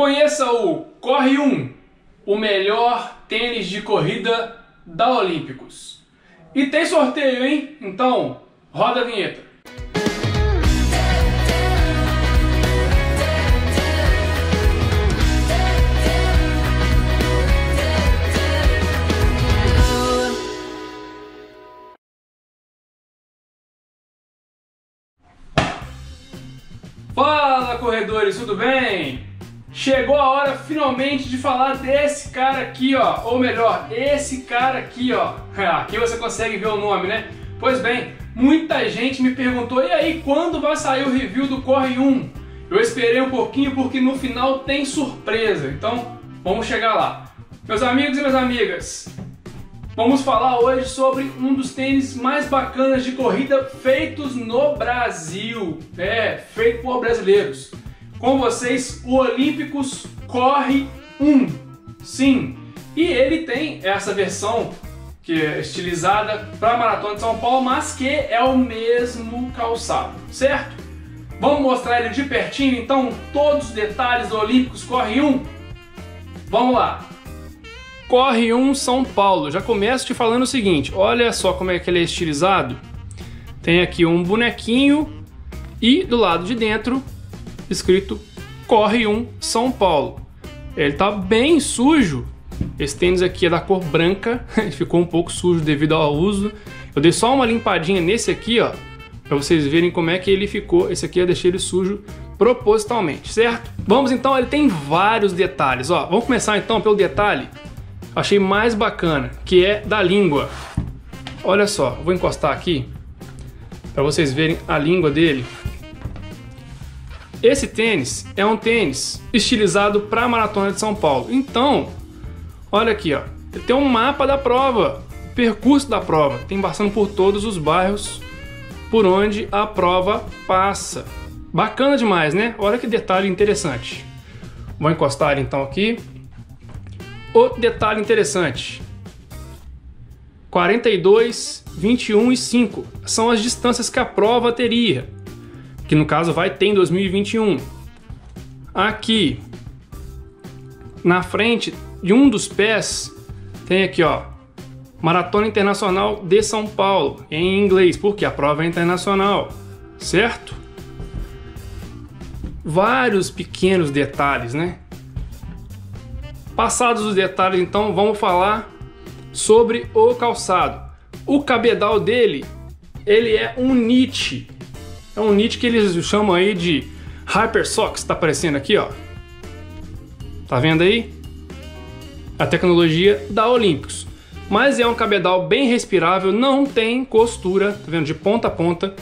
Conheça o Corre 1, o melhor tênis de corrida da Olímpicos. E tem sorteio, hein? Então, roda a vinheta. Fala corredores, tudo bem? Chegou a hora finalmente de falar desse cara aqui, ó, ou melhor, esse cara aqui, ó. Aqui você consegue ver o nome, né? Pois bem, muita gente me perguntou: "E aí, quando vai sair o review do Corre 1?" Eu esperei um pouquinho porque no final tem surpresa. Então, vamos chegar lá. Meus amigos e minhas amigas, Vamos falar hoje sobre um dos tênis mais bacanas de corrida feitos no Brasil. É, feito por brasileiros. Com vocês, o Olímpicos Corre 1. Sim, e ele tem essa versão que é estilizada para a Maratona de São Paulo, mas que é o mesmo calçado, certo? Vamos mostrar ele de pertinho, então, todos os detalhes do Olímpicos Corre 1? Vamos lá! Corre 1 São Paulo. Já começo te falando o seguinte: olha só como é que ele é estilizado. Tem aqui um bonequinho e do lado de dentro escrito Corre 1 São Paulo. Ele tá bem sujo. Esse tênis aqui é da cor branca, ele ficou um pouco sujo devido ao uso. Eu dei só uma limpadinha nesse aqui, ó, para vocês verem como é que ele ficou. Esse aqui eu deixei ele sujo propositalmente, certo? Vamos então, ele tem vários detalhes, ó. Vamos começar então pelo detalhe achei mais bacana, que é da língua. Olha só, vou encostar aqui para vocês verem a língua dele. Esse tênis é um tênis estilizado para a Maratona de São Paulo. Então, olha aqui, ó, tem um mapa da prova, percurso da prova, tem passando por todos os bairros por onde a prova passa. Bacana demais, né? Olha que detalhe interessante. Vou encostar então aqui. Outro detalhe interessante: 42, 21 e 5 são as distâncias que a prova teria, que no caso vai ter em 2021. Aqui na frente de um dos pés tem aqui, ó, Maratona Internacional de São Paulo, em inglês, porque a prova é internacional, certo? Vários pequenos detalhes, né? Passados os detalhes, então, vamos falar sobre o calçado. O cabedal dele, ele é um knit. É um knit que eles chamam aí de Hyper Socks, tá aparecendo aqui, ó. Tá vendo aí? A tecnologia da Olímpicos. Mas é um cabedal bem respirável, não tem costura, tá vendo? De ponta a ponta,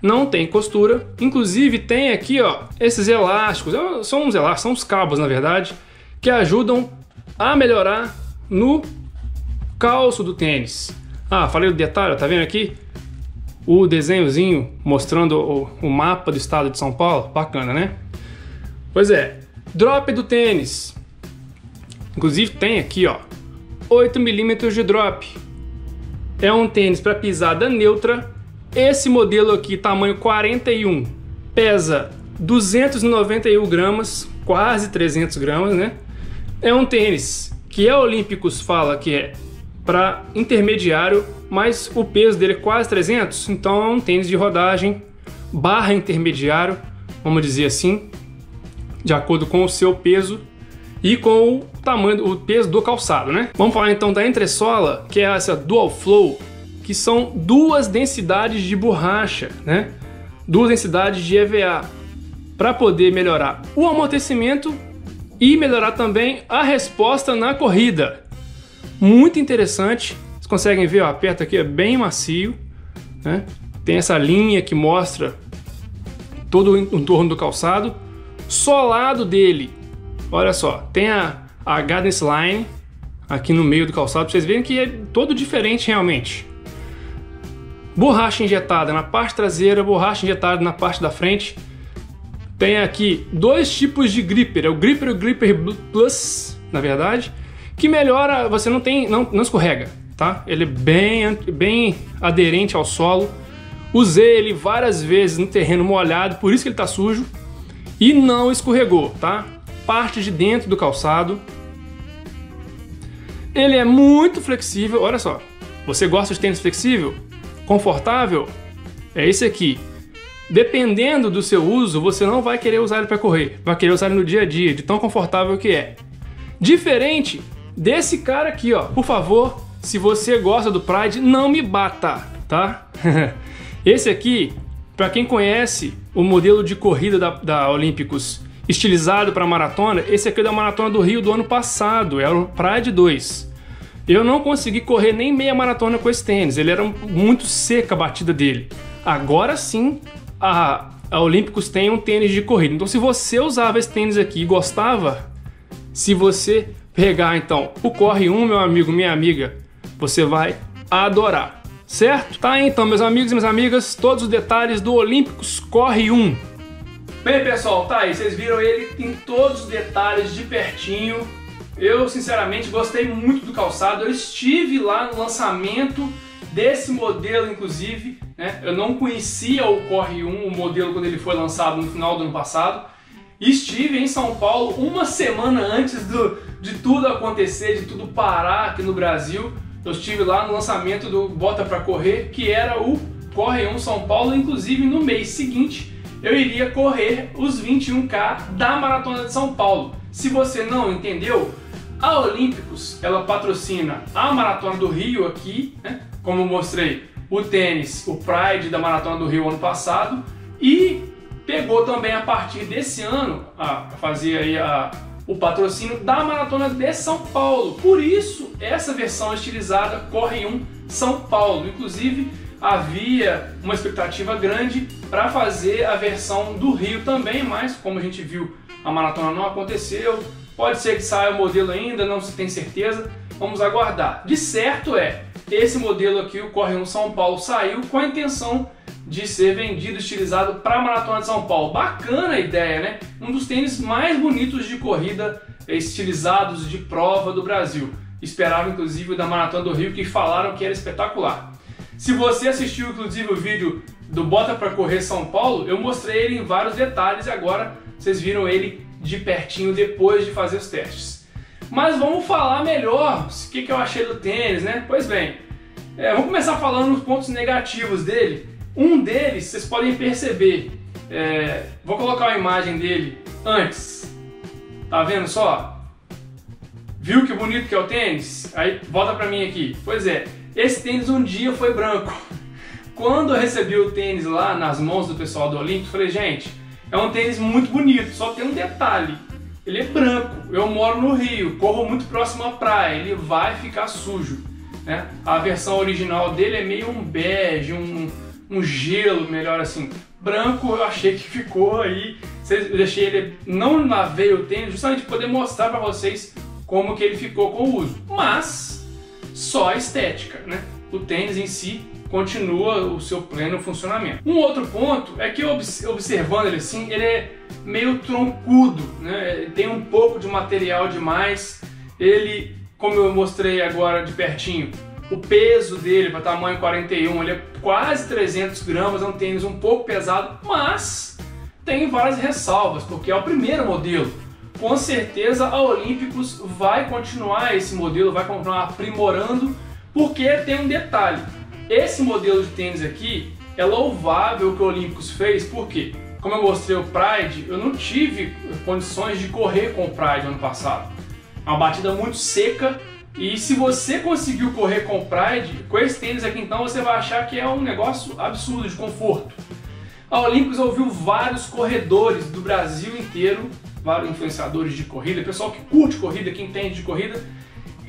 não tem costura. Inclusive tem aqui, ó, esses elásticos. São uns elásticos, são os cabos, na verdade que ajudam a melhorar no calço do tênis. Ah, falei do detalhe, tá vendo aqui? O desenhozinho mostrando o, o mapa do estado de São Paulo, bacana, né? Pois é, drop do tênis. Inclusive tem aqui, ó, 8 milímetros de drop. É um tênis para pisada neutra. Esse modelo aqui, tamanho 41, pesa 291 gramas, quase 300 gramas, né? É um tênis que a Olímpicos fala que é para intermediário, mas o peso dele é quase 300, então é um tênis de rodagem barra intermediário, vamos dizer assim, de acordo com o seu peso e com o tamanho, o peso do calçado, né? Vamos falar então da entressola, que é essa Dual Flow, que são duas densidades de borracha, né? Duas densidades de EVA, para poder melhorar o amortecimento e melhorar também a resposta na corrida. Muito interessante. Vocês conseguem ver, ó, aperto aqui, é bem macio. Né? Tem essa linha que mostra todo o entorno do calçado. Solado dele, olha só, tem a, a Guidance Line aqui no meio do calçado, vocês verem que é todo diferente realmente. Borracha injetada na parte traseira, borracha injetada na parte da frente tem aqui dois tipos de gripper, é o gripper e o gripper plus, na verdade, que melhora, você não tem, não, não escorrega, tá? Ele é bem, bem aderente ao solo. Usei ele várias vezes no terreno molhado, por isso que ele tá sujo e não escorregou, tá? parte de dentro do calçado. Ele é muito flexível, olha só. Você gosta de tênis flexível? Confortável? É esse aqui. Dependendo do seu uso, você não vai querer usar ele para correr, vai querer usar ele no dia a dia, de tão confortável que é. Diferente desse cara aqui, ó. Por favor, se você gosta do Pride, não me bata, tá? Esse aqui, para quem conhece o modelo de corrida da, da Olímpicos estilizado para maratona, esse aqui é da Maratona do Rio do ano passado, é o Pride 2. Eu não consegui correr nem meia maratona com esse tênis, ele era muito seca a batida dele. Agora sim, a, a Olímpicos tem um tênis de corrida. Então, se você usava esse tênis aqui e gostava, se você pegar então o Corre 1, meu amigo, minha amiga, você vai adorar. Certo? Tá então, meus amigos e minhas amigas, todos os detalhes do Olímpicos Corre 1. Bem, pessoal, tá aí, vocês viram ele em todos os detalhes de pertinho. Eu, sinceramente, gostei muito do calçado. Eu estive lá no lançamento desse modelo, inclusive. Né? Eu não conhecia o Corre 1, o modelo, quando ele foi lançado no final do ano passado. Estive em São Paulo uma semana antes do, de tudo acontecer, de tudo parar aqui no Brasil. Eu estive lá no lançamento do Bota Pra Correr, que era o Corre 1 São Paulo. Inclusive, no mês seguinte, eu iria correr os 21K da Maratona de São Paulo. Se você não entendeu, a Olímpicos ela patrocina a Maratona do Rio aqui, né? como eu mostrei, o tênis, o Pride da Maratona do Rio ano passado e pegou também a partir desse ano a fazer aí a, o patrocínio da Maratona de São Paulo. Por isso, essa versão estilizada corre um São Paulo. Inclusive, havia uma expectativa grande para fazer a versão do Rio também, mas como a gente viu, a maratona não aconteceu. Pode ser que saia o modelo ainda, não se tem certeza. Vamos aguardar. De certo é, esse modelo aqui, o Corre 1 São Paulo, saiu com a intenção de ser vendido, estilizado para a Maratona de São Paulo. Bacana a ideia, né? Um dos tênis mais bonitos de corrida estilizados de prova do Brasil. Esperava inclusive da Maratona do Rio, que falaram que era espetacular. Se você assistiu inclusive o vídeo do Bota para Correr São Paulo, eu mostrei ele em vários detalhes e agora vocês viram ele de pertinho depois de fazer os testes. Mas vamos falar melhor o que, que eu achei do tênis, né? Pois bem, é, vamos começar falando os pontos negativos dele. Um deles, vocês podem perceber, é, vou colocar a imagem dele antes. Tá vendo só? Viu que bonito que é o tênis? Aí volta pra mim aqui. Pois é, esse tênis um dia foi branco. Quando eu recebi o tênis lá nas mãos do pessoal do Olímpico, falei, gente, é um tênis muito bonito, só tem um detalhe ele é branco. Eu moro no Rio, corro muito próximo à praia, ele vai ficar sujo. Né? A versão original dele é meio um bege, um, um gelo, melhor assim. Branco eu achei que ficou aí. Eu deixei ele, não lavei o tênis, justamente para poder mostrar para vocês como que ele ficou com o uso. Mas só a estética, né? O tênis em si continua o seu pleno funcionamento. Um outro ponto é que observando ele assim, ele é meio troncudo, né? tem um pouco de material demais. Ele, como eu mostrei agora de pertinho, o peso dele para tamanho 41, ele é quase 300 gramas, é um tênis um pouco pesado, mas tem várias ressalvas, porque é o primeiro modelo. Com certeza a Olímpicos vai continuar esse modelo, vai continuar aprimorando, porque tem um detalhe. Esse modelo de tênis aqui é louvável o que o Olímpicos fez, por quê? Como eu mostrei o Pride, eu não tive condições de correr com o Pride ano passado. É uma batida muito seca e se você conseguiu correr com Pride, com esse tênis aqui então você vai achar que é um negócio absurdo de conforto. A Olímpicos ouviu vários corredores do Brasil inteiro, vários influenciadores de corrida, pessoal que curte corrida, que entende de corrida,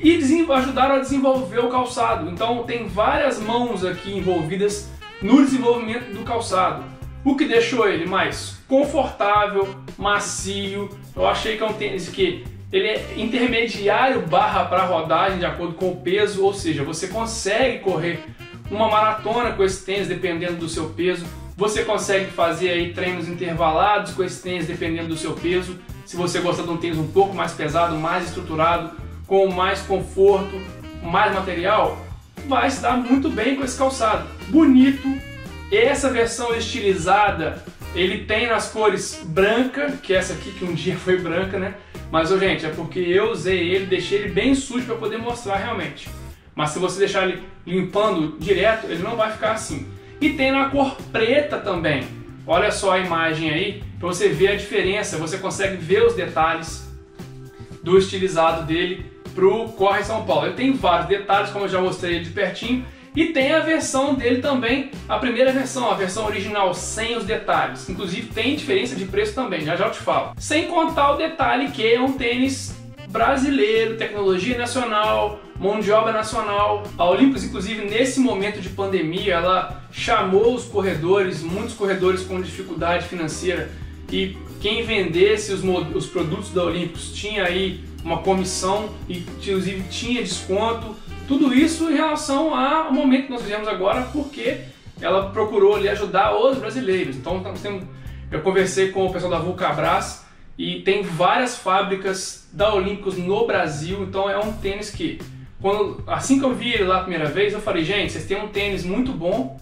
e ajudaram a desenvolver o calçado. Então tem várias mãos aqui envolvidas no desenvolvimento do calçado, o que deixou ele mais confortável, macio. Eu achei que é um tênis que ele é intermediário barra para rodagem de acordo com o peso, ou seja, você consegue correr uma maratona com esse tênis dependendo do seu peso. Você consegue fazer aí treinos intervalados com esse tênis dependendo do seu peso. Se você gosta de um tênis um pouco mais pesado, mais estruturado, com mais conforto, mais material, vai se dar muito bem com esse calçado. Bonito. Essa versão estilizada, ele tem nas cores branca, que é essa aqui que um dia foi branca, né? Mas, gente, é porque eu usei ele, deixei ele bem sujo para poder mostrar realmente. Mas se você deixar ele limpando direto, ele não vai ficar assim. E tem na cor preta também. Olha só a imagem aí, para você ver a diferença. Você consegue ver os detalhes do estilizado dele pro Corre São Paulo. Ele tem vários detalhes, como eu já mostrei de pertinho, e tem a versão dele também, a primeira versão, a versão original, sem os detalhes. Inclusive tem diferença de preço também, já já eu te falo. Sem contar o detalhe que é um tênis brasileiro, tecnologia nacional, mão de obra nacional. A Olympus, inclusive, nesse momento de pandemia, ela chamou os corredores, muitos corredores com dificuldade financeira, e quem vendesse os, os produtos da Olympus tinha aí uma comissão e inclusive tinha desconto. Tudo isso em relação ao momento que nós vivemos agora, porque ela procurou ali ajudar os brasileiros. Então temos, eu conversei com o pessoal da Vulcabras e tem várias fábricas da Olímpicos no Brasil, então é um tênis que quando assim que eu vi ele lá a primeira vez, eu falei, gente, vocês têm um tênis muito bom,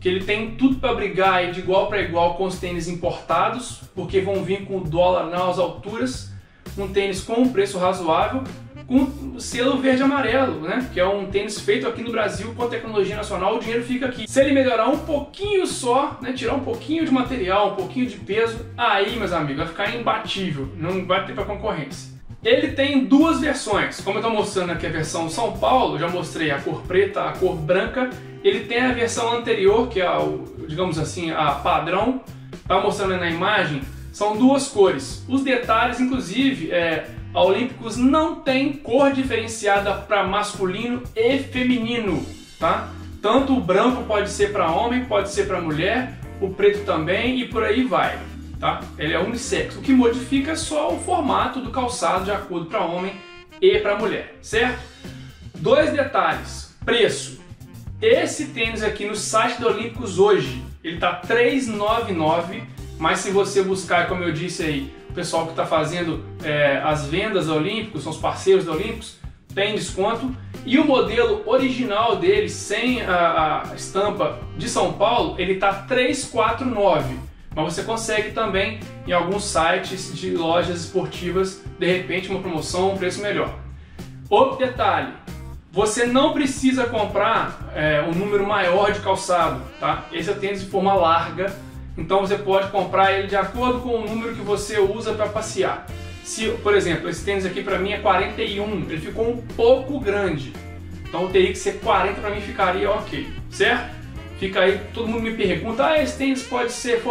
que ele tem tudo para brigar de igual para igual com os tênis importados, porque vão vir com o dólar nas alturas um tênis com um preço razoável, com selo verde amarelo, né? Que é um tênis feito aqui no Brasil com tecnologia nacional, o dinheiro fica aqui. Se ele melhorar um pouquinho só, né? Tirar um pouquinho de material, um pouquinho de peso, aí, meus amigos, vai ficar imbatível, não vai ter para concorrência. Ele tem duas versões, como eu estou mostrando aqui a versão São Paulo, já mostrei a cor preta, a cor branca. Ele tem a versão anterior, que é, o, digamos assim, a padrão, tá mostrando na imagem, são duas cores. Os detalhes, inclusive, é, a Olímpicos não tem cor diferenciada para masculino e feminino, tá? Tanto o branco pode ser para homem, pode ser para mulher, o preto também e por aí vai, tá? Ele é unissex. O que modifica é só o formato do calçado de acordo para homem e para mulher, certo? Dois detalhes. Preço. Esse tênis aqui no site da Olímpicos hoje, ele tá 399 mas se você buscar, como eu disse aí, o pessoal que está fazendo é, as vendas da Olímpicos, são os parceiros da Olímpicos, tem desconto. E o modelo original dele, sem a, a estampa de São Paulo, ele está 349. Mas você consegue também em alguns sites de lojas esportivas, de repente uma promoção, um preço melhor. Outro detalhe, você não precisa comprar é, um número maior de calçado, tá? Esse é tênis de forma larga, então você pode comprar ele de acordo com o número que você usa para passear. Se, por exemplo, esse tênis aqui para mim é 41, ele ficou um pouco grande. Então teria que ser 40 para mim ficaria ok, certo? Fica aí, todo mundo me pergunta, ah, esse tênis pode ser,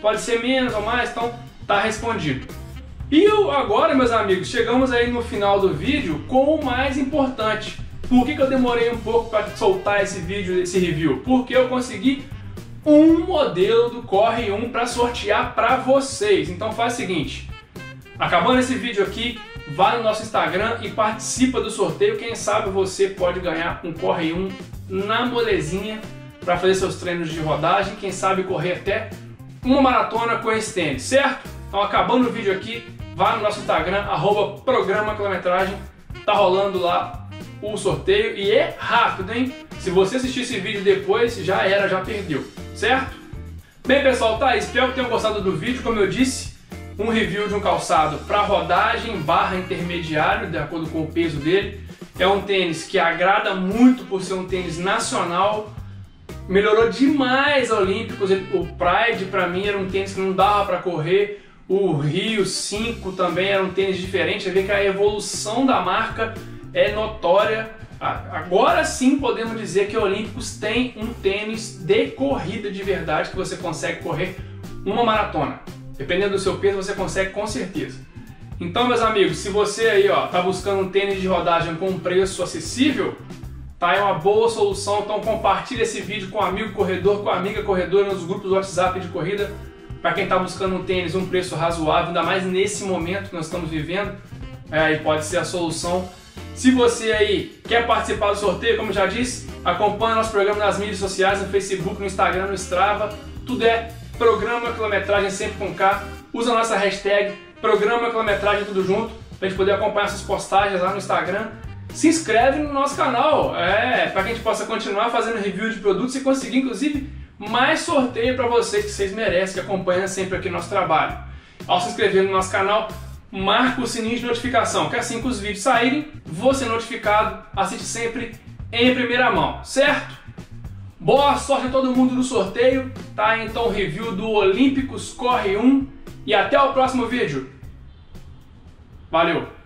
pode ser menos ou mais, então tá respondido. E eu, agora, meus amigos, chegamos aí no final do vídeo com o mais importante. Por que, que eu demorei um pouco para soltar esse vídeo, esse review? Porque eu consegui um modelo do Corre 1 para sortear para vocês. Então faz o seguinte, acabando esse vídeo aqui, vá no nosso Instagram e participa do sorteio. Quem sabe você pode ganhar um Corre 1 na molezinha para fazer seus treinos de rodagem. Quem sabe correr até uma maratona com esse tênis, certo? Então acabando o vídeo aqui, vá no nosso Instagram, arroba programa quilometragem. Tá rolando lá o sorteio e é rápido, hein? Se você assistir esse vídeo depois, já era, já perdeu certo? Bem pessoal, tá, espero que tenham gostado do vídeo, como eu disse, um review de um calçado para rodagem barra intermediário, de acordo com o peso dele. É um tênis que agrada muito por ser um tênis nacional, melhorou demais a Olímpicos, o Pride para mim era um tênis que não dava para correr, o Rio 5 também era um tênis diferente, você vê que a evolução da marca é notória Agora sim podemos dizer que o Olímpicos tem um tênis de corrida de verdade que você consegue correr uma maratona. Dependendo do seu peso, você consegue com certeza. Então, meus amigos, se você aí ó, tá buscando um tênis de rodagem com um preço acessível, tá? É uma boa solução. Então compartilhe esse vídeo com um amigo corredor, com amiga corredora nos grupos do WhatsApp de corrida. Para quem está buscando um tênis, um preço razoável, ainda mais nesse momento que nós estamos vivendo, é, pode ser a solução se você aí quer participar do sorteio, como já disse, acompanhe nosso programa nas mídias sociais, no Facebook, no Instagram, no Strava. Tudo é Programa Quilometragem sempre com K. Usa a nossa hashtag Programa Quilometragem tudo junto, para a gente poder acompanhar essas postagens lá no Instagram. Se inscreve no nosso canal, é, para que a gente possa continuar fazendo review de produtos e conseguir, inclusive, mais sorteio para vocês que vocês merecem, que acompanham sempre aqui nosso trabalho. Ao se inscrever no nosso canal, marca o sininho de notificação, que assim que os vídeos saírem, você notificado, assiste sempre em primeira mão, certo? Boa sorte a todo mundo no sorteio, tá? Então review do Olímpicos Corre 1 e até o próximo vídeo. Valeu!